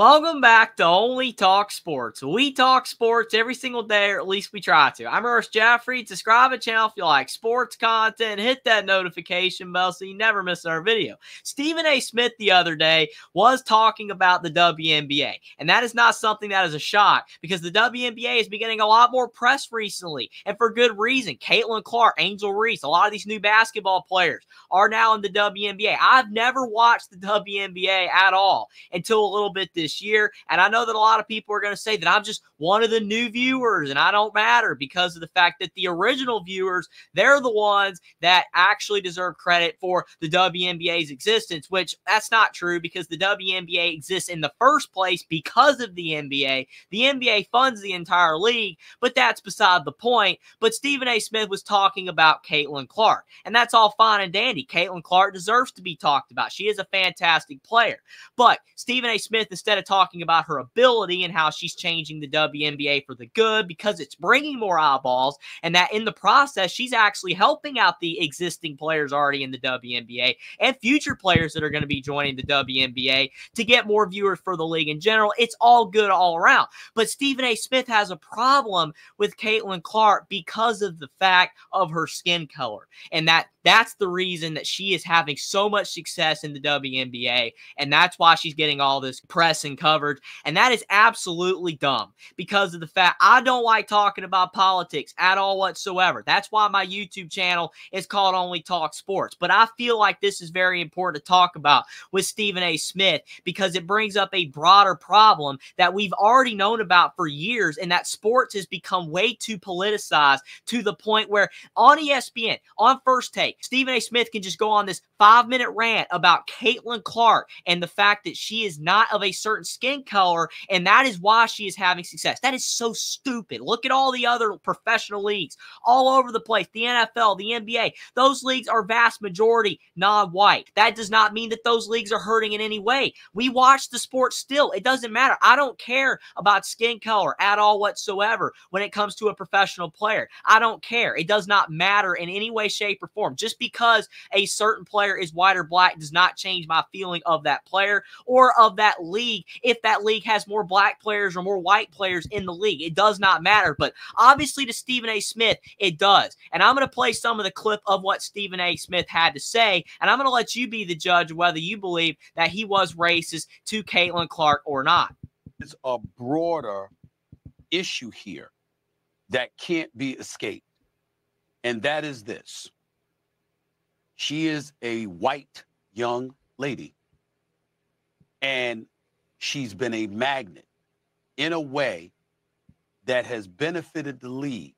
Welcome back to Only Talk Sports. We talk sports every single day, or at least we try to. I'm Ernest Jaffrey. Subscribe to the channel if you like sports content. Hit that notification bell so you never miss our video. Stephen A. Smith the other day was talking about the WNBA, and that is not something that is a shock because the WNBA has been getting a lot more press recently, and for good reason. Caitlin Clark, Angel Reese, a lot of these new basketball players are now in the WNBA. I've never watched the WNBA at all until a little bit this this year. And I know that a lot of people are going to say that I'm just one of the new viewers and I don't matter because of the fact that the original viewers, they're the ones that actually deserve credit for the WNBA's existence, which that's not true because the WNBA exists in the first place because of the NBA. The NBA funds the entire league, but that's beside the point. But Stephen A. Smith was talking about Caitlin Clark, and that's all fine and dandy. Caitlin Clark deserves to be talked about. She is a fantastic player. But Stephen A. Smith, instead of talking about her ability and how she's changing the WNBA for the good because it's bringing more eyeballs, and that in the process, she's actually helping out the existing players already in the WNBA and future players that are going to be joining the WNBA to get more viewers for the league in general. It's all good all around. But Stephen A. Smith has a problem with Caitlin Clark because of the fact of her skin color and that that's the reason that she is having so much success in the WNBA. And that's why she's getting all this press and coverage. And that is absolutely dumb because of the fact I don't like talking about politics at all whatsoever. That's why my YouTube channel is called Only Talk Sports. But I feel like this is very important to talk about with Stephen A. Smith because it brings up a broader problem that we've already known about for years, and that sports has become way too politicized to the point where on ESPN, on First Take, Stephen A. Smith can just go on this five minute rant about Caitlin Clark and the fact that she is not of a certain skin color, and that is why she is having success. That is so stupid. Look at all the other professional leagues all over the place the NFL, the NBA. Those leagues are vast majority non white. That does not mean that those leagues are hurting in any way. We watch the sport still. It doesn't matter. I don't care about skin color at all whatsoever when it comes to a professional player. I don't care. It does not matter in any way, shape, or form. Just because a certain player is white or black does not change my feeling of that player or of that league if that league has more black players or more white players in the league. It does not matter. But obviously, to Stephen A. Smith, it does. And I'm going to play some of the clip of what Stephen A. Smith had to say. And I'm going to let you be the judge whether you believe that he was racist to Caitlin Clark or not. It's a broader issue here that can't be escaped. And that is this she is a white young lady. And she's been a magnet in a way that has benefited the league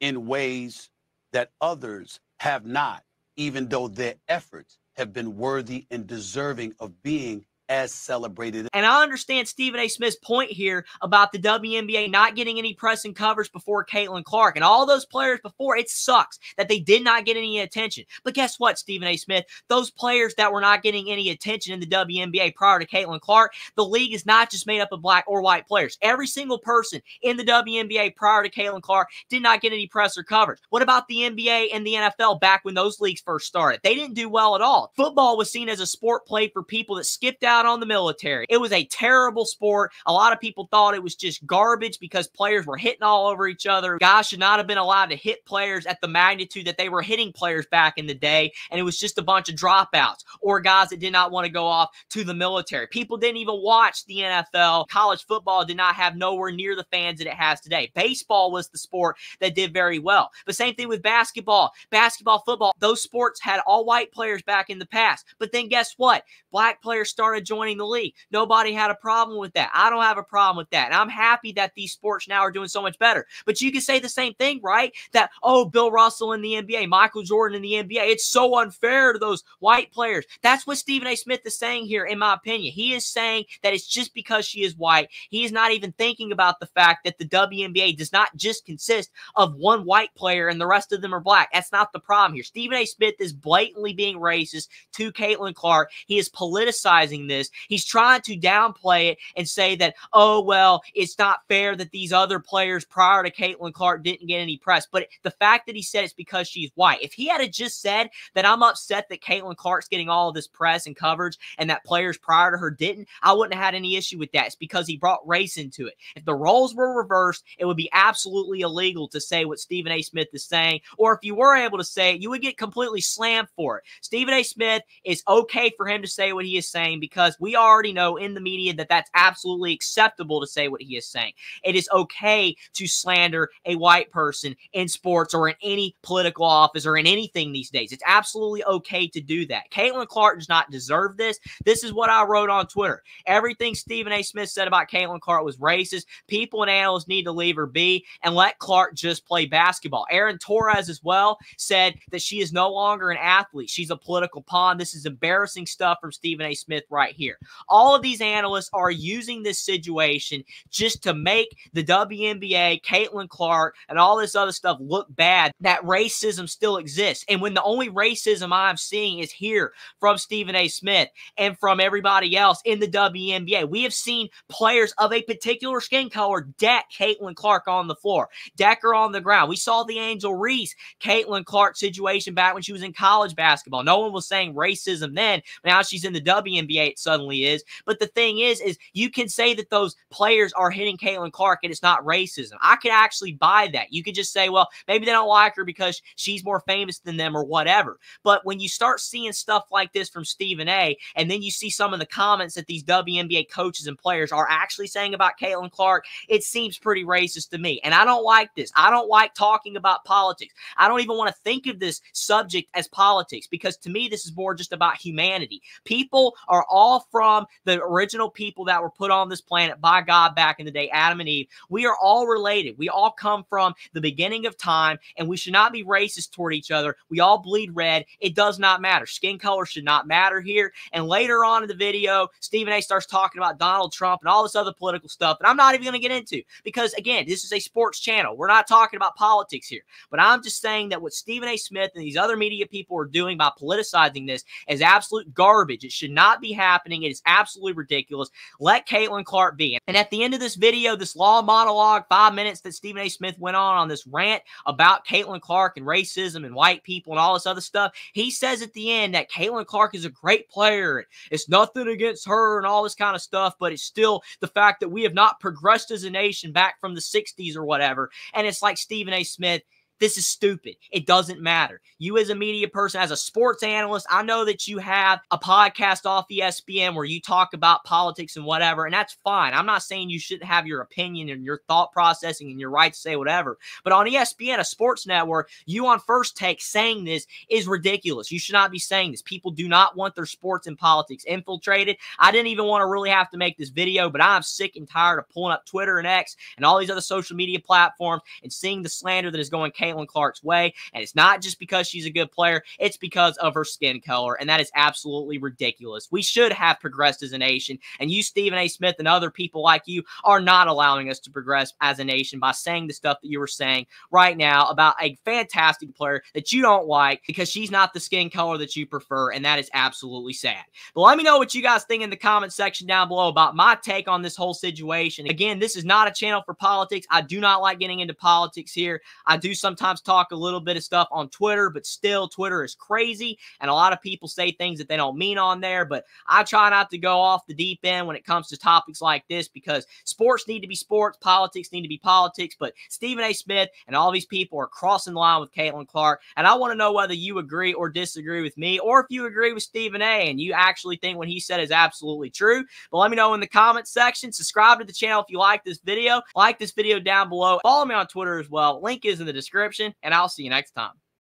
in ways that others have not, even though their efforts have been worthy and deserving of being as celebrated. And I understand Stephen A. Smith's point here about the WNBA not getting any press and coverage before Caitlin Clark and all those players before. It sucks that they did not get any attention. But guess what, Stephen A. Smith? Those players that were not getting any attention in the WNBA prior to Caitlin Clark, the league is not just made up of black or white players. Every single person in the WNBA prior to Caitlin Clark did not get any press or coverage. What about the NBA and the NFL back when those leagues first started? They didn't do well at all. Football was seen as a sport played for people that skipped out out on the military. It was a terrible sport. A lot of people thought it was just garbage because players were hitting all over each other. Guys should not have been allowed to hit players at the magnitude that they were hitting players back in the day. And it was just a bunch of dropouts or guys that did not want to go off to the military. People didn't even watch the NFL. College football did not have nowhere near the fans that it has today. Baseball was the sport that did very well. But same thing with basketball. Basketball, football, those sports had all white players back in the past. But then guess what? Black players started joining the league. Nobody had a problem with that. I don't have a problem with that. And I'm happy that these sports now are doing so much better. But you can say the same thing, right? That, oh, Bill Russell in the NBA, Michael Jordan in the NBA. It's so unfair to those white players. That's what Stephen A. Smith is saying here, in my opinion. He is saying that it's just because she is white. He is not even thinking about the fact that the WNBA does not just consist of one white player and the rest of them are black. That's not the problem here. Stephen A. Smith is blatantly being racist to Caitlin Clark. He is politicizing this this. He's trying to downplay it and say that, oh, well, it's not fair that these other players prior to Caitlin Clark didn't get any press. But the fact that he said it's because she's white, if he had just said that I'm upset that Caitlin Clark's getting all of this press and coverage and that players prior to her didn't, I wouldn't have had any issue with that. It's because he brought race into it. If the roles were reversed, it would be absolutely illegal to say what Stephen A. Smith is saying. Or if you were able to say it, you would get completely slammed for it. Stephen A. Smith is okay for him to say what he is saying because we already know in the media that that's absolutely acceptable to say what he is saying. It is okay to slander a white person in sports or in any political office or in anything these days. It's absolutely okay to do that. Caitlin Clark does not deserve this. This is what I wrote on Twitter. Everything Stephen A. Smith said about Caitlin Clark was racist. People and analysts need to leave her be and let Clark just play basketball. Aaron Torres as well said that she is no longer an athlete. She's a political pawn. This is embarrassing stuff from Stephen A. Smith right here. All of these analysts are using this situation just to make the WNBA, Caitlin Clark, and all this other stuff look bad. That racism still exists. And when the only racism I'm seeing is here from Stephen A. Smith and from everybody else in the WNBA, we have seen players of a particular skin color deck Caitlin Clark on the floor, deck her on the ground. We saw the Angel Reese, Caitlin Clark situation back when she was in college basketball. No one was saying racism then. Now she's in the WNBA, it suddenly is. But the thing is, is you can say that those players are hitting Caitlin Clark and it's not racism. I could actually buy that. You could just say, well, maybe they don't like her because she's more famous than them or whatever. But when you start seeing stuff like this from Stephen A, and then you see some of the comments that these WNBA coaches and players are actually saying about Caitlin Clark, it seems pretty racist to me. And I don't like this. I don't like talking about politics. I don't even want to think of this subject as politics because to me, this is more just about humanity. People are all from the original people that were put on this planet by God back in the day, Adam and Eve. We are all related. We all come from the beginning of time, and we should not be racist toward each other. We all bleed red. It does not matter. Skin color should not matter here. And later on in the video, Stephen A starts talking about Donald Trump and all this other political stuff that I'm not even going to get into because, again, this is a sports channel. We're not talking about politics here. But I'm just saying that what Stephen A. Smith and these other media people are doing by politicizing this is absolute garbage. It should not be happening. It is absolutely ridiculous. Let Caitlin Clark be. And at the end of this video, this long monologue, five minutes that Stephen A. Smith went on on this rant about Caitlin Clark and racism and white people and all this other stuff, he says at the end that Caitlin Clark is a great player. It's nothing against her and all this kind of stuff, but it's still the fact that we have not progressed as a nation back from the 60s or whatever. And it's like Stephen A. Smith this is stupid. It doesn't matter. You, as a media person, as a sports analyst, I know that you have a podcast off ESPN where you talk about politics and whatever, and that's fine. I'm not saying you shouldn't have your opinion and your thought processing and your right to say whatever. But on ESPN, a sports network, you on first take saying this is ridiculous. You should not be saying this. People do not want their sports and politics infiltrated. I didn't even want to really have to make this video, but I'm sick and tired of pulling up Twitter and X and all these other social media platforms and seeing the slander that is going Caitlin Clark's way. And it's not just because she's a good player, it's because of her skin color. And that is absolutely ridiculous. We should have progressed as a nation. And you, Stephen A. Smith, and other people like you are not allowing us to progress as a nation by saying the stuff that you were saying right now about a fantastic player that you don't like because she's not the skin color that you prefer. And that is absolutely sad. But let me know what you guys think in the comment section down below about my take on this whole situation. Again, this is not a channel for politics. I do not like getting into politics here. I do sometimes talk a little bit of stuff on Twitter, but still, Twitter is crazy. And a lot of people say things that they don't mean on there. But I try not to go off the deep end when it comes to topics like this because sports need to be sports, politics need to be politics. But Stephen A. Smith and all these people are crossing the line with Caitlin Clark. And I want to know whether you agree or disagree with me, or if you agree with Stephen A. and you actually think what he said is absolutely true. But let me know in the comment section. Subscribe to the channel if you like this video. Like this video down below. Follow me on Twitter as well. Link is in the description and I'll see you next time.